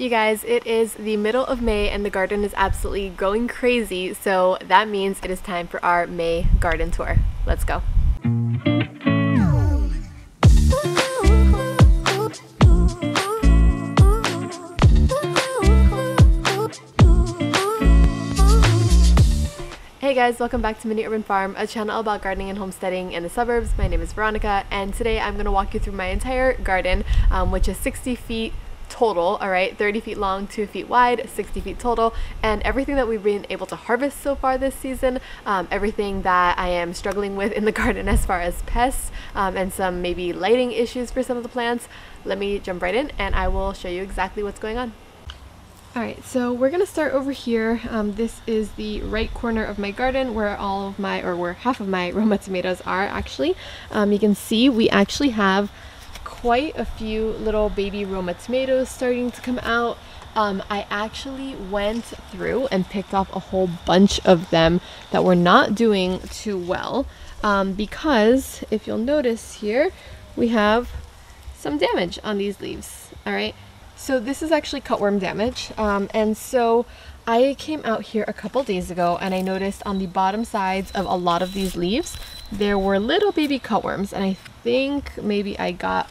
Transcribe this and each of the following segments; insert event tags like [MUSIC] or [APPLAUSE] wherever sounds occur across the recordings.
You guys, it is the middle of May and the garden is absolutely going crazy, so that means it is time for our May garden tour. Let's go. Hey guys, welcome back to Mini Urban Farm, a channel about gardening and homesteading in the suburbs. My name is Veronica, and today I'm going to walk you through my entire garden, um, which is 60 feet total, all right, 30 feet long, 2 feet wide, 60 feet total, and everything that we've been able to harvest so far this season, um, everything that I am struggling with in the [LAUGHS] garden as far as pests, um, and some maybe lighting issues for some of the plants. Let me jump right in and I will show you exactly what's going on. Alright, so we're going to start over here. Um, this is the right corner of my garden where all of my, or where half of my [LAUGHS] Roma tomatoes are actually. Um, you can see we actually have quite a few little baby Roma tomatoes starting to come out. Um, I actually went through and picked off a whole bunch of them that were not doing too well um, because if you'll notice here, we have some damage on these leaves. All right. So this is actually cutworm damage. Um, and so I came out here a couple days ago and I noticed on the bottom sides of a lot of these leaves, there were little baby cutworms. And I think maybe I got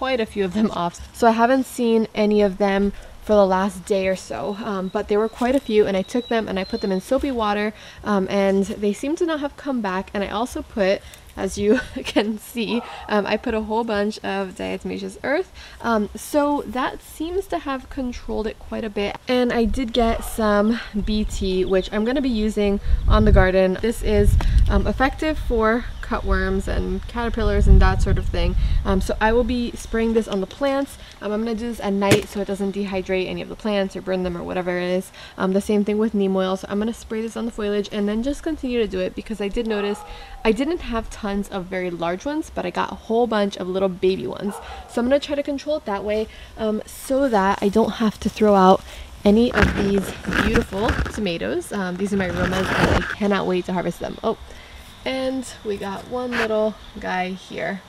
quite a few of them off. So I haven't seen any of them for the last day or so um, but there were quite a few and I took them and I put them in soapy water um, and they seem to not have come back and I also put as you [LAUGHS] can see, um, I put a whole bunch of diatomaceous earth. Um, so that seems to have controlled it quite a bit. And I did get some BT, which I'm going to be using on the garden. This is um, effective for cutworms and caterpillars and that sort of thing. Um, so I will be spraying this on the plants. Um, I'm going to do this at night so it doesn't dehydrate any of the plants or burn them or whatever it is. Um, the same thing with neem oil. So I'm going to spray this on the foliage and then just continue to do it because I did notice I didn't have tons of very large ones, but I got a whole bunch of little baby ones. So I'm going to try to control it that way um, so that I don't have to throw out any of these beautiful tomatoes. Um, these are my Romas and I cannot wait to harvest them. Oh, and we got one little guy here.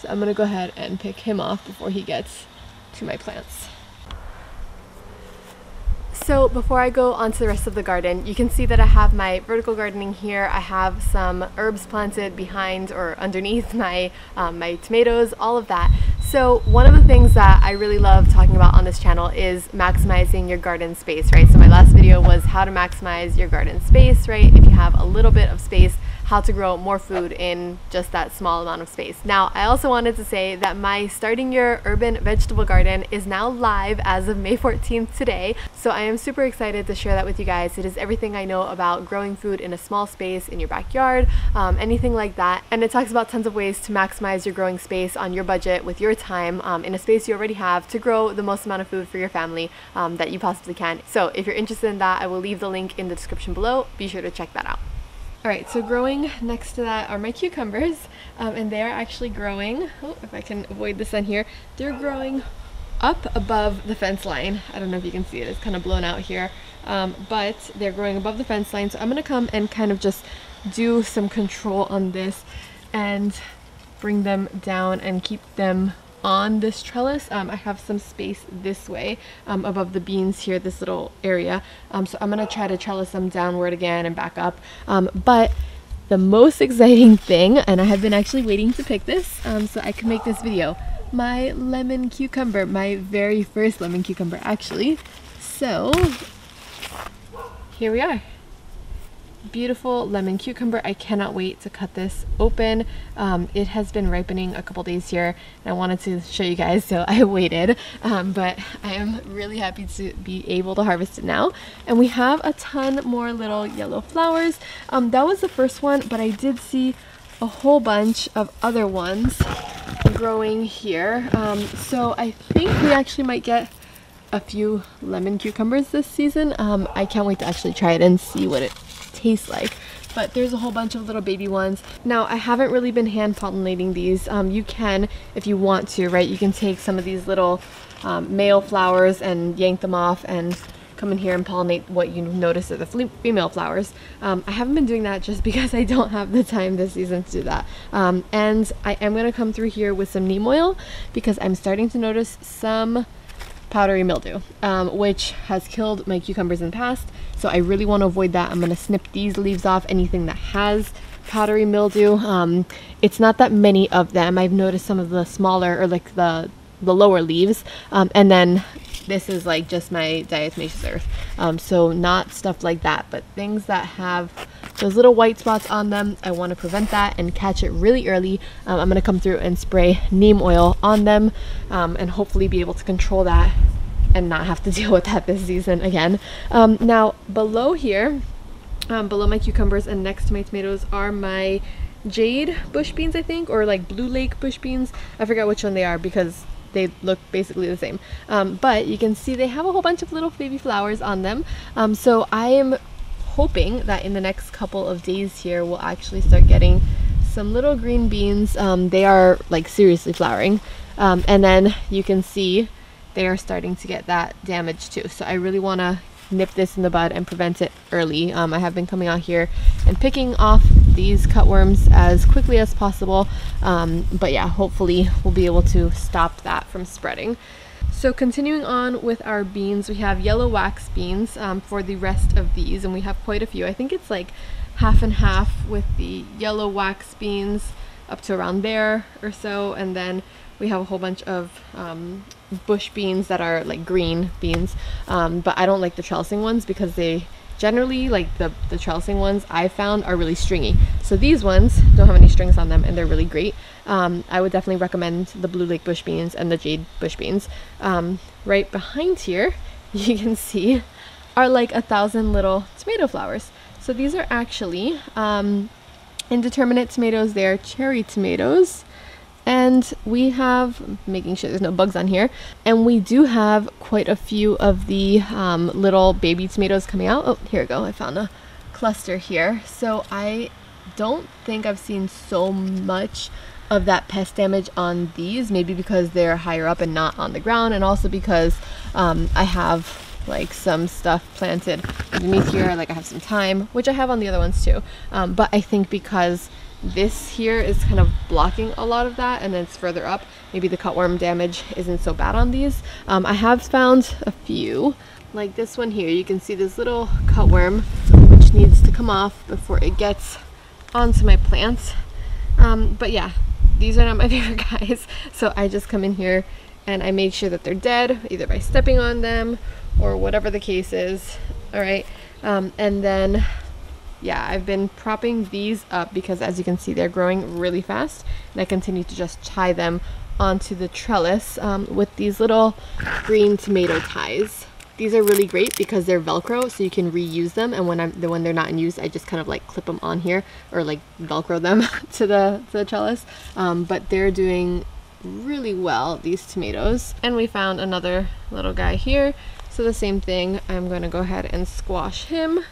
So I'm to go ahead and pick him off before he gets to my plants. So before I go on to the rest of the garden, you can see that I have my vertical gardening here. I have some herbs planted behind or underneath [LAUGHS] my, um, my tomatoes, all of that. So one of the things that I really love talking about on this channel is maximizing your garden space, right? So my last video was how to maximize your garden space, right? If you have a little bit of space, how to grow more food in just that small amount of space. Now, I also wanted to say that my Starting Your Urban Vegetable Garden is now live as of May 14th today. So I am super excited to share that with you guys. It is everything I know about growing food in a small space in your backyard, um, anything like that. And it talks about tons of ways to maximize your growing space on your budget with your time um, in a space you already have to grow the most amount of food for your family um, that you possibly can. So if you're interested in that, I will leave the link in the description below. Be sure to check that out. Alright, so growing next to that are my cucumbers, um, and they are actually growing, oh, if I can avoid the sun here, they're growing up above the fence line. I don't know if you can see it, it's kind of blown out here, um, but they're growing above the fence line, so I'm going to come and kind of just do some control on this and bring them down and keep them on this trellis. Um, I have some space this way um, above the beans here, this little area. Um, so I'm going to try to trellis them downward again and back up. Um, but the most [LAUGHS] exciting thing, and I have been actually waiting to pick this um, so I can make this video, my lemon cucumber, my very first lemon cucumber actually. So here we are beautiful lemon cucumber. I cannot wait to cut this open. Um, it has been ripening a couple days here and I wanted to show you guys so [LAUGHS] I waited um, but I am really happy to be able to harvest it now and we have a ton more little yellow flowers. Um, that was the first one but I did see a whole bunch of other ones growing here um, so I think we actually might get a few lemon cucumbers this season. Um, I can't wait to actually try it and see what it taste like but there's a whole bunch of little baby ones. Now, I haven't really been hand pollinating these. Um, you can, if you want to, right? You can take some of these little um, male flowers and yank them off and come in here and pollinate what you notice are the female flowers. Um, I haven't been doing that just [LAUGHS] because I don't have the time this season to do that. Um, and I am going to come through here with some neem oil because I'm starting to notice some powdery mildew, um, which has killed my cucumbers in the past. So I really want to avoid that. I'm going to snip these leaves off, anything that has powdery mildew. Um, it's not that many of them. I've noticed some of the smaller or like the the lower leaves, um, and then this is like just my diatomaceous earth. Um, so not stuff like that, but things that have those little white spots on them. I want to prevent that and catch it really early. Um, I'm going to come through and spray neem oil on them um, and hopefully be able to control that and not have to [LAUGHS] deal with that this season again. Um, now below here, um, below my cucumbers and next to my tomatoes are my jade bush beans I think or like blue lake bush beans I forgot which one they are because they look basically the same. Um, but you can see they have a whole bunch of little baby flowers on them. Um, so I am hoping that in the next couple of days here we'll actually start getting some little green beans. Um, they are like seriously flowering. Um, and then you can see they are starting to get that damage too. So I really want to nip this in the bud and prevent it early. Um, I have been coming out here and picking off these cutworms as quickly as possible. Um, but yeah, hopefully we'll be able to stop that from spreading. So continuing on with our beans, we have yellow wax beans um, for the rest of these, and we have quite a few. I think it's like half and half with the yellow wax beans up to around there or so, and then we have a whole bunch of um, bush beans that are like green beans. Um, but I don't like the trellising ones because they generally like the the trellising ones I found are really stringy. So these ones don't have any strings on them and they're really great. Um, I would definitely recommend the blue lake bush beans and the jade bush beans. Um, right behind here [LAUGHS] you can see are like a thousand little tomato flowers. So these are actually um, indeterminate tomatoes. They're cherry tomatoes and we have making sure there's no bugs on here and we do have quite a few of the um, little baby tomatoes coming out. Oh here we go. I found a cluster here. So I don't think I've seen so much of that pest damage on these maybe because they're higher up and not on the ground and also because um, I have like some stuff planted underneath here like I have some thyme which I have on the other ones too. Um, but I think because this here is kind of blocking a lot of that and then it's further up. Maybe the cutworm damage isn't so bad on these. Um, I have found a few like this one here. You can see this little cutworm which needs to come off before it gets onto my plants. Um, but yeah these are not my [LAUGHS] favorite guys. So I just come in here and I make sure that they're dead either by stepping on them or whatever the case is. All right. Um, and then yeah, I've been propping these up because as you can see, they're growing really fast. And I continue to just tie them onto the trellis um, with these little green tomato ties. These are really great because they're Velcro, so you can reuse them. And when I'm the when they're not in use, I just kind of like clip them on here or like Velcro them [LAUGHS] to the to the trellis. Um, but they're doing really well these tomatoes. And we found another little guy here. So the same thing. I'm going to go ahead and squash him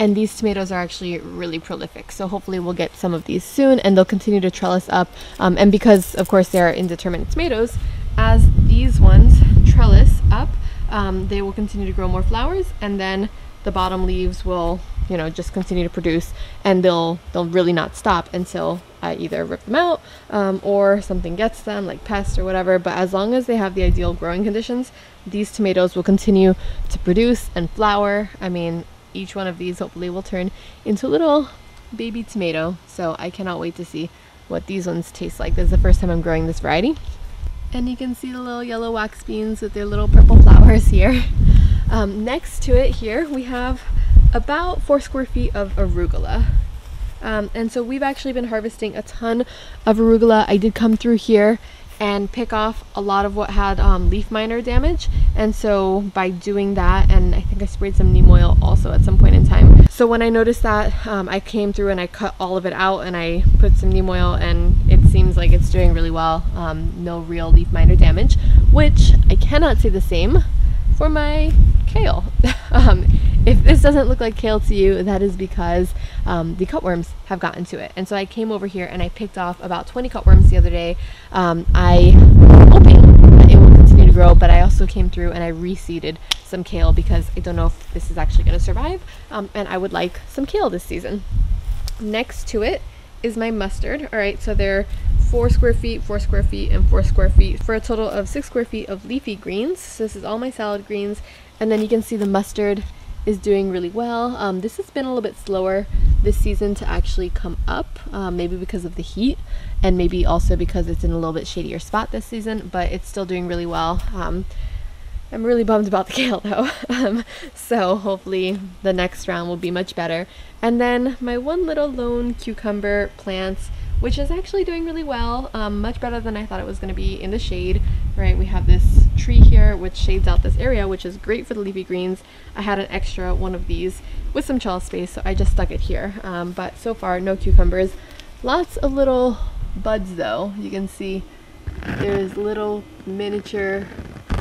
and these tomatoes are actually really prolific. So hopefully we'll get some of these soon and they'll continue to trellis up. Um, and because of course they're indeterminate tomatoes as these ones trellis up um, they will continue to grow more flowers and then the bottom leaves will you know just continue to produce and they'll they'll really not stop until I either rip them out um, or something gets them like pests or whatever. But as long as they have the ideal growing conditions these tomatoes will continue to produce and flower. I mean each one of these hopefully will turn into a little baby tomato. So I cannot wait to see what these ones taste like. This is the first time I'm growing this variety. And you can see the little yellow wax beans with their little purple flowers here. [LAUGHS] Um, next to it here, we have about four square feet of arugula. Um, and so we've actually been harvesting a ton of arugula. I did come through here and pick off a lot of what had um, leaf miner damage. And so by doing that and I think I sprayed some neem oil also at some point in time. So when I noticed that um, I came through and I cut all of it out and I put some neem oil and it seems like it's doing really well um, no real leaf miner damage which I cannot say the same for my kale. [LAUGHS] Um, if this doesn't look like kale to you, that is because um, the cutworms have gotten to it. And so I came over here and I picked off about 20 cutworms the other day. Um, I hoping it will continue to grow, but I also came through and I reseeded some kale because I don't know if this is actually going to survive. Um, and I would like some kale this season. Next to it is my mustard. All right, so they're four square feet, four square feet, and four square feet for a total of six square feet of leafy greens. So this is all my salad greens. And then you can see the mustard is doing really well. Um, this has been a little bit slower this season to actually come up, um, maybe because of the heat and maybe also because it's in a little bit shadier spot this season, but it's still doing really well. Um, I'm really bummed about the [LAUGHS] kale though. Um, so hopefully the next round will be much better. And then my one little lone cucumber plants which is actually doing really well, um, much better than I thought it was going to be in the shade, right? We have this tree here which shades out this area, which is great for the leafy greens. I had an extra one of these with some trellis space, so I just stuck it here. Um, but so far, no cucumbers. Lots of little buds though. You can see there's little miniature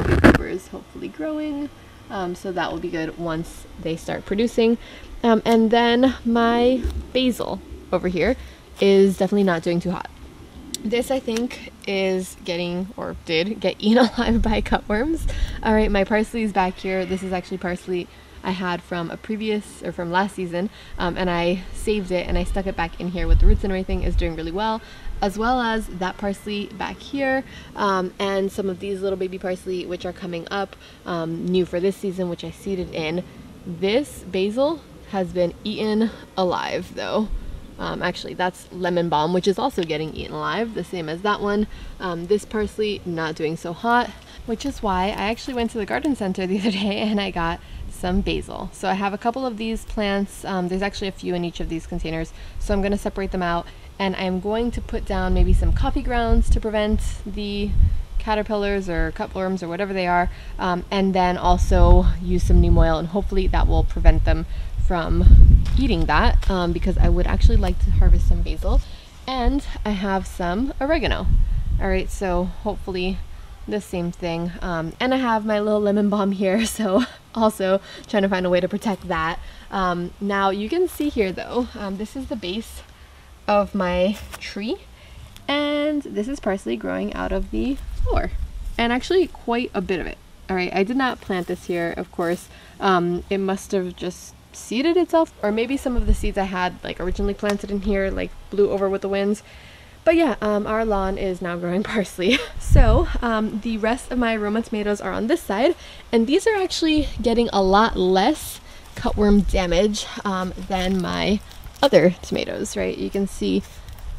cucumbers hopefully growing. Um, so that will be good once they start producing. Um, and then my basil over here is definitely not doing too hot. This I think is getting or did get [LAUGHS] eaten alive by cutworms. All right, my parsley is back here. This is actually parsley I had from a previous or from last season um, and I saved it and I stuck it back in here with the roots and everything is doing really well as well as that parsley back here um, and some of these little baby parsley which are coming up um, new for this season which I seeded in. This basil has been eaten alive though. Um, actually, that's lemon balm, which is also getting eaten alive, the same as that one. Um, this parsley, not doing so hot, which is why I actually went to the garden center [LAUGHS] the other day and I got some basil. So I have a couple of these plants. Um, there's actually a few in each of these containers. So I'm going to separate them out and I'm going to put down maybe some coffee grounds to prevent the caterpillars or cutworms or whatever they are um, and then also use some neem oil and hopefully that will prevent them from eating that um, because I would actually like to harvest some basil and I have some oregano. All right, so hopefully the same thing. Um, and I have my little lemon balm here, [LAUGHS] so also trying to find a way to protect that. Um, now you can see here though, um, this is the base of my tree and this is parsley growing out of the floor and actually quite a bit of it. All right, I did not plant this here, of course. Um, it must have just seeded itself or maybe some of the seeds I had like originally planted in here like blew over with the winds. But yeah um, our lawn is now growing [LAUGHS] parsley. So um, the rest of my Roma tomatoes are on this side and these are actually getting a lot less cutworm damage um, than my other tomatoes right? You can see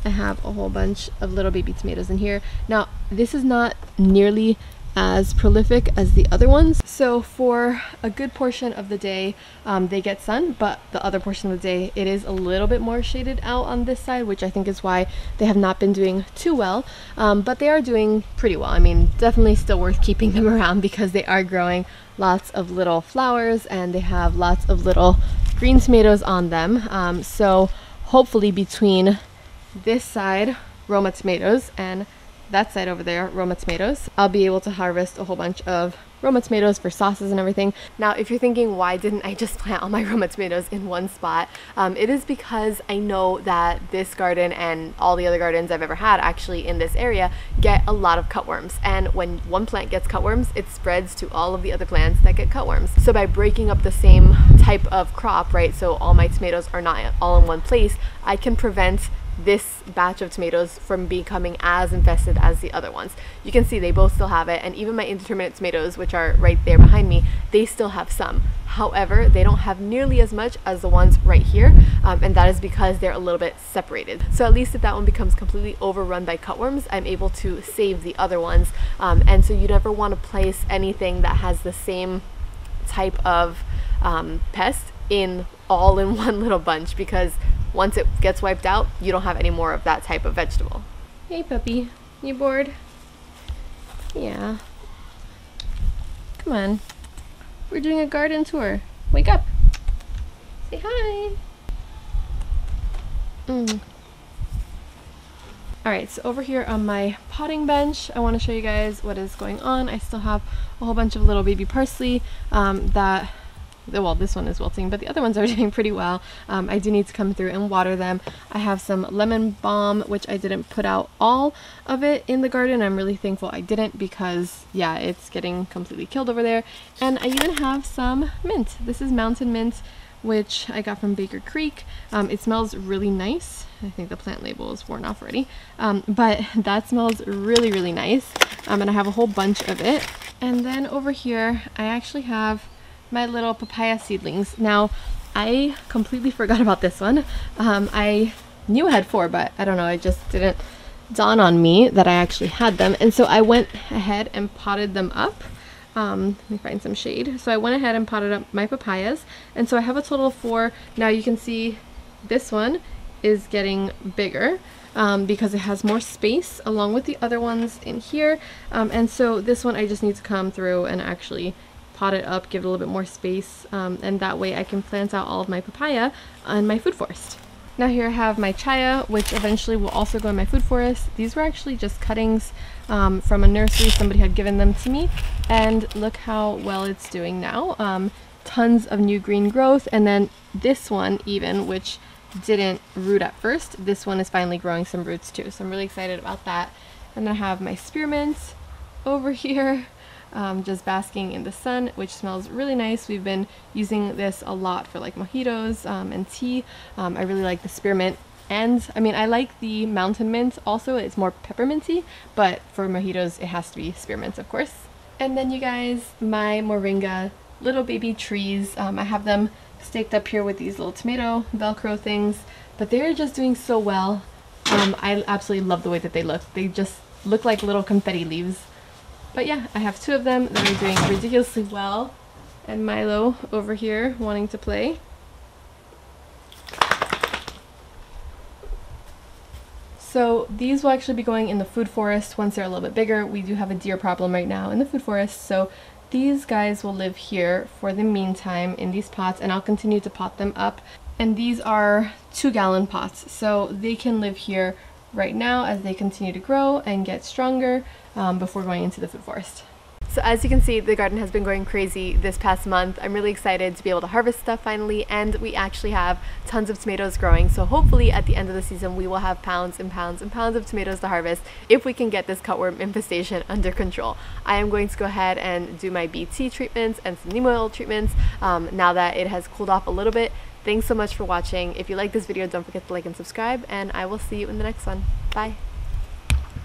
I have a whole bunch of little baby tomatoes in here. Now this is not nearly as prolific as the other ones. So for a good portion of the day, um, they get sun, but the other portion of the day, it is a little bit more shaded out on this side, which I think is why they have not been doing too well. Um, but they are doing pretty well. I mean, definitely still worth keeping [LAUGHS] them around because they are growing lots of little flowers and they have lots of little green tomatoes on them. Um, so hopefully between this side, Roma tomatoes, and that side over there, Roma tomatoes, I'll be able to harvest a whole bunch of Roma tomatoes for sauces and everything. Now, if you're thinking, why didn't I just [LAUGHS] plant all my Roma tomatoes in one spot? Um, it is because I know that this garden and all the other gardens I've ever had actually in this area get a lot of cutworms. And when one plant gets cutworms, it spreads to all of the other plants that get cutworms. So by breaking up the same type of crop, right, so all my tomatoes are not all in one place, I can prevent this batch of tomatoes from becoming as infested as the other ones. You can see they both still have it and even my indeterminate tomatoes which are right there behind me they still have some. However they don't have nearly as much as the ones right here um, and that is because they're a little bit separated. So at least if that one becomes completely overrun by cutworms I'm able to save the other ones um, and so you never want to place anything that has the same type of um, pest in all in [LAUGHS] one little bunch because once it gets wiped out, you don't have any more of that type of vegetable. Hey puppy, you bored? Yeah. Come on. We're doing a garden tour. Wake up. Say hi. Mm. Alright, so over here on my potting bench, I want to show you guys what is going on. I still have a whole bunch of little baby parsley um, that well this one is wilting but the other ones are [LAUGHS] doing pretty well um, I do need to come through and water them I have some lemon balm which I didn't put out all of it in the garden I'm really thankful I didn't because yeah it's getting completely killed over there and I even have some mint this is mountain mint which I got from Baker Creek. Um, it smells really nice. I think the plant label is worn off already. Um, but [LAUGHS] that smells really, really nice. Um, and I have a whole bunch of it. And then over here, I actually have my little papaya seedlings. Now, I completely forgot about this one. Um, I knew I had four, but I don't know, I just didn't dawn on me that I actually had them. And so I went ahead and potted them up. Um, let me find some shade. So I went ahead and potted up my papayas. And so I have a total of four. Now you can see this one is getting bigger. Um, because it has more space along with the other ones in here. Um, and so this one I just need to come through and actually pot it up, give it a little bit more space, um, and that way I can plant out all of my papaya on my food forest. Now here I have my chaya, which eventually will also go in my food forest. These were actually just cuttings um, from a nursery. Somebody had given them to me. And look how well it's doing now. Um, tons of new green growth. And then this one even, which didn't root at first, this one is finally growing some roots too. So I'm really excited about that. And then I have my spearmint over [LAUGHS] here um, just basking in the sun, which smells really nice. We've been using this a lot for like mojitos um, and tea. Um, I really like the spearmint. And I mean, I like the mountain mint also. It's more pepperminty, but for mojitos, it has to be spearmint, of course. And then you guys, my moringa little baby trees. Um, I have them staked up here with these little tomato velcro things, but they're just doing so well. Um, I absolutely love the way that they look. They just look like little confetti leaves. But yeah, I have two of them that are doing ridiculously well. And Milo over here wanting to play. So these will actually be going in the food forest once they're a little bit bigger. We do have a deer problem right now in the food forest, so these guys will live here for the meantime in these pots and I'll continue to pot them up. And these are two gallon pots, so they can live here right now as they continue to grow and get stronger um, before going into the food forest. So as you can see, the garden has been going crazy this past month. I'm really excited to be able to harvest stuff finally, and we actually have tons of tomatoes growing. So hopefully at the end of the season, we will have pounds and pounds and pounds of tomatoes to harvest if we can get this cutworm infestation [LAUGHS] under control. I am going to go ahead and do my BT treatments and some neem oil treatments um, now that it has cooled off a little bit. Thanks so much for watching. If you like this video, don't forget to like and subscribe, and I will see you in the next one. Bye.